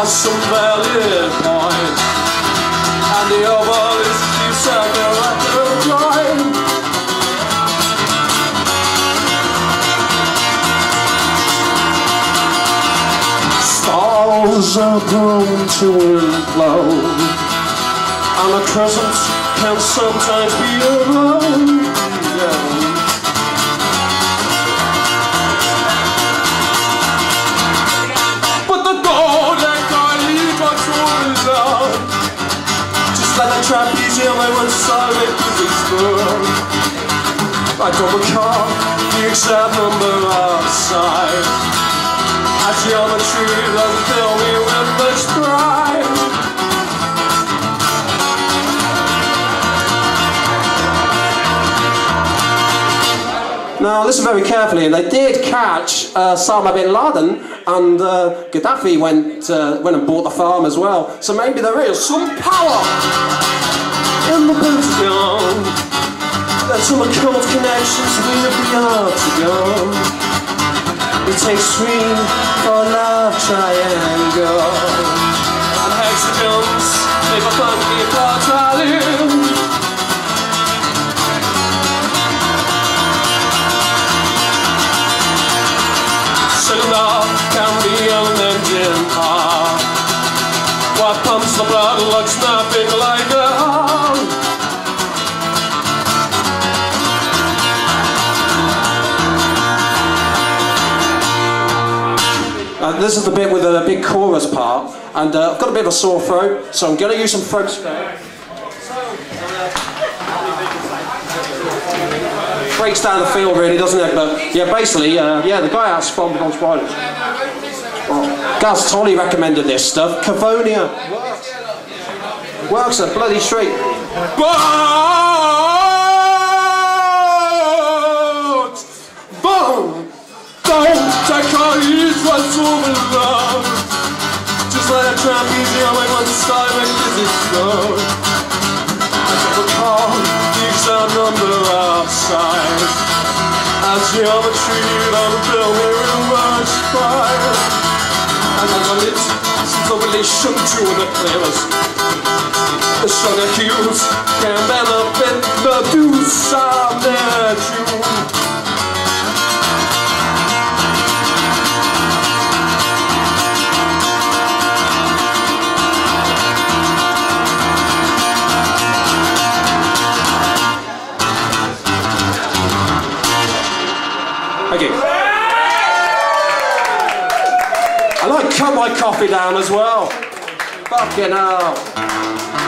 has some valid points. And the oval is you said the record line. Stars are prone to implode And a crescent can sometimes be a yeah. Just like the trapezium I once saw physics school I don't recall the exact number of sides geometry doesn't fill Now listen very carefully, and they did catch uh, Osama bin Laden, and uh, Gaddafi went, uh, went and bought the farm as well. So maybe there is some power in the Pentagon. There's some occult connections the art to go. It takes three for love triangle nothing like a heart Uh, this is the bit with the big chorus part, and uh, I've got a bit of a sore throat, so I'm going to use some throat spray. breaks down the feel really, doesn't it? But yeah, basically, uh, yeah, the guy out spawned on spoilers. Well, Gaz Tolly recommended this stuff. Covonia works. Works a bloody straight. Boom! Take all you try to love Just let a tramp easy on my one side when physics go I took a call, the exact number outside As geometry doesn't fill me with much pride And then the lit, since the relation to the players The sugar hues can benefit the deuce of their tune Thank you. I cut my coffee down as well. Fucking hell.